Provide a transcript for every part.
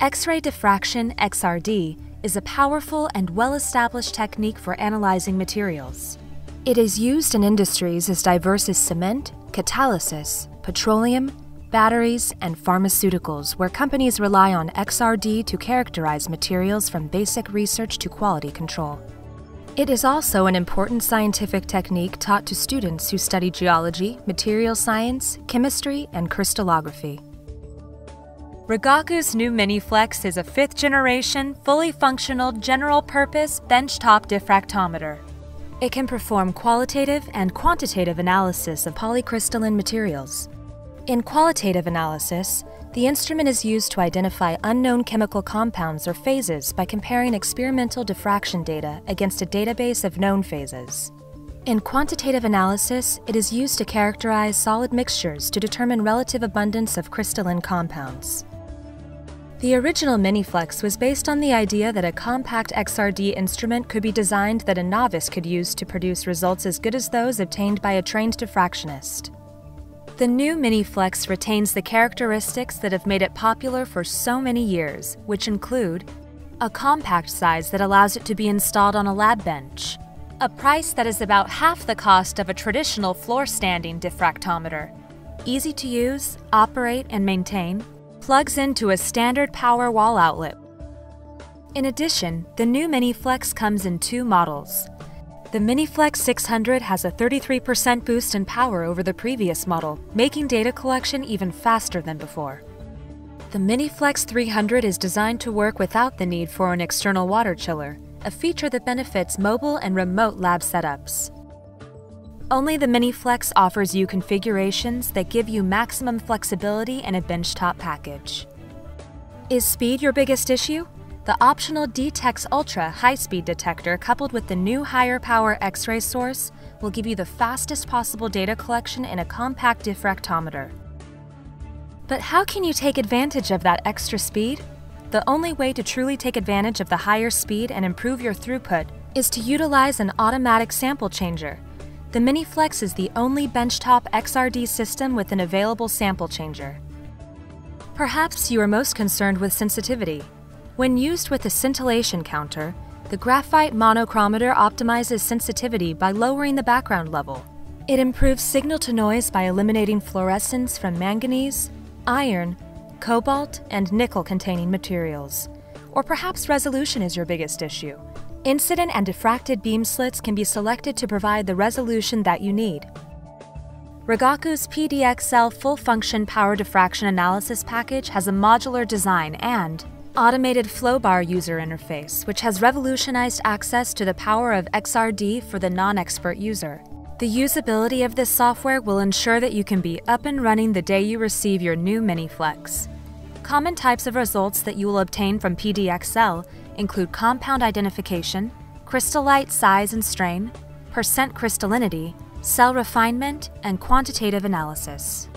X-ray diffraction XRD is a powerful and well-established technique for analyzing materials. It is used in industries as diverse as cement, catalysis, petroleum, batteries, and pharmaceuticals, where companies rely on XRD to characterize materials from basic research to quality control. It is also an important scientific technique taught to students who study geology, material science, chemistry, and crystallography. Rigaku's new MiniFlex is a fifth generation, fully functional, general purpose benchtop diffractometer. It can perform qualitative and quantitative analysis of polycrystalline materials. In qualitative analysis, the instrument is used to identify unknown chemical compounds or phases by comparing experimental diffraction data against a database of known phases. In quantitative analysis, it is used to characterize solid mixtures to determine relative abundance of crystalline compounds. The original MiniFlex was based on the idea that a compact XRD instrument could be designed that a novice could use to produce results as good as those obtained by a trained diffractionist. The new MiniFlex retains the characteristics that have made it popular for so many years, which include a compact size that allows it to be installed on a lab bench, a price that is about half the cost of a traditional floor standing diffractometer, easy to use, operate, and maintain, plugs into a standard power wall outlet. In addition, the new MiniFlex comes in two models the MiniFlex 600 has a 33% boost in power over the previous model, making data collection even faster than before. The MiniFlex 300 is designed to work without the need for an external water chiller, a feature that benefits mobile and remote lab setups. Only the MiniFlex offers you configurations that give you maximum flexibility in a benchtop package. Is speed your biggest issue? The optional D/teX Ultra high-speed detector coupled with the new higher power X-ray source will give you the fastest possible data collection in a compact diffractometer. But how can you take advantage of that extra speed? The only way to truly take advantage of the higher speed and improve your throughput is to utilize an automatic sample changer. The MiniFlex is the only benchtop XRD system with an available sample changer. Perhaps you are most concerned with sensitivity. When used with a scintillation counter, the graphite monochromator optimizes sensitivity by lowering the background level. It improves signal to noise by eliminating fluorescence from manganese, iron, cobalt, and nickel containing materials. Or perhaps resolution is your biggest issue. Incident and diffracted beam slits can be selected to provide the resolution that you need. Rigaku's PDXL full function powder diffraction analysis package has a modular design and automated flowbar user interface, which has revolutionized access to the power of XRD for the non expert user. The usability of this software will ensure that you can be up and running the day you receive your new MiniFlex. Common types of results that you will obtain from PDXL include compound identification, crystallite size and strain, percent crystallinity, cell refinement, and quantitative analysis.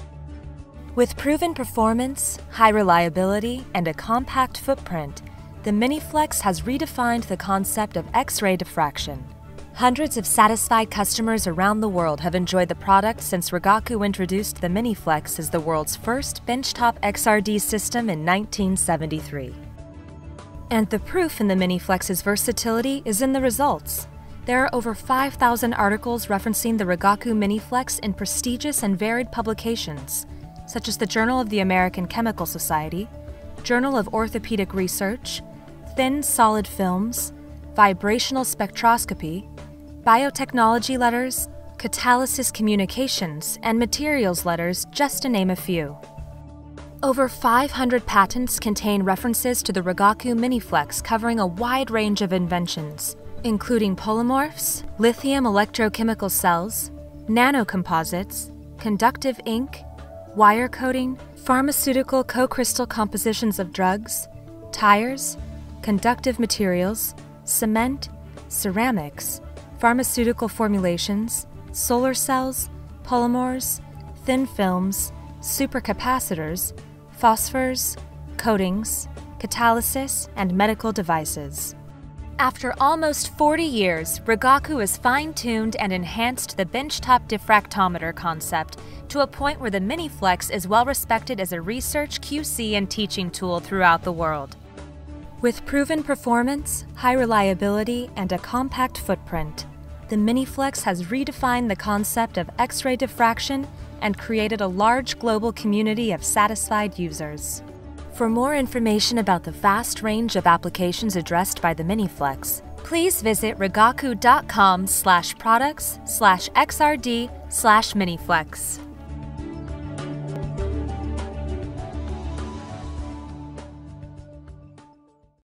With proven performance, high reliability, and a compact footprint, the MiniFlex has redefined the concept of X-ray diffraction. Hundreds of satisfied customers around the world have enjoyed the product since Rigaku introduced the MiniFlex as the world's first benchtop XRD system in 1973. And the proof in the MiniFlex's versatility is in the results. There are over 5,000 articles referencing the Rigaku MiniFlex in prestigious and varied publications, such as the Journal of the American Chemical Society, Journal of Orthopedic Research, Thin Solid Films, Vibrational Spectroscopy, Biotechnology Letters, Catalysis Communications, and Materials Letters, just to name a few. Over 500 patents contain references to the Rigaku MiniFlex covering a wide range of inventions, including polymorphs, lithium electrochemical cells, nanocomposites, conductive ink, wire coating, pharmaceutical co-crystal compositions of drugs, tires, conductive materials, cement, ceramics, pharmaceutical formulations, solar cells, polymers, thin films, supercapacitors, phosphors, coatings, catalysis, and medical devices. After almost 40 years, Rigaku has fine-tuned and enhanced the benchtop diffractometer concept to a point where the MiniFlex is well respected as a research, QC, and teaching tool throughout the world. With proven performance, high reliability, and a compact footprint, the MiniFlex has redefined the concept of X-ray diffraction and created a large global community of satisfied users. For more information about the vast range of applications addressed by the MiniFlex, please visit rigaku.com slash products slash xrd slash miniflex.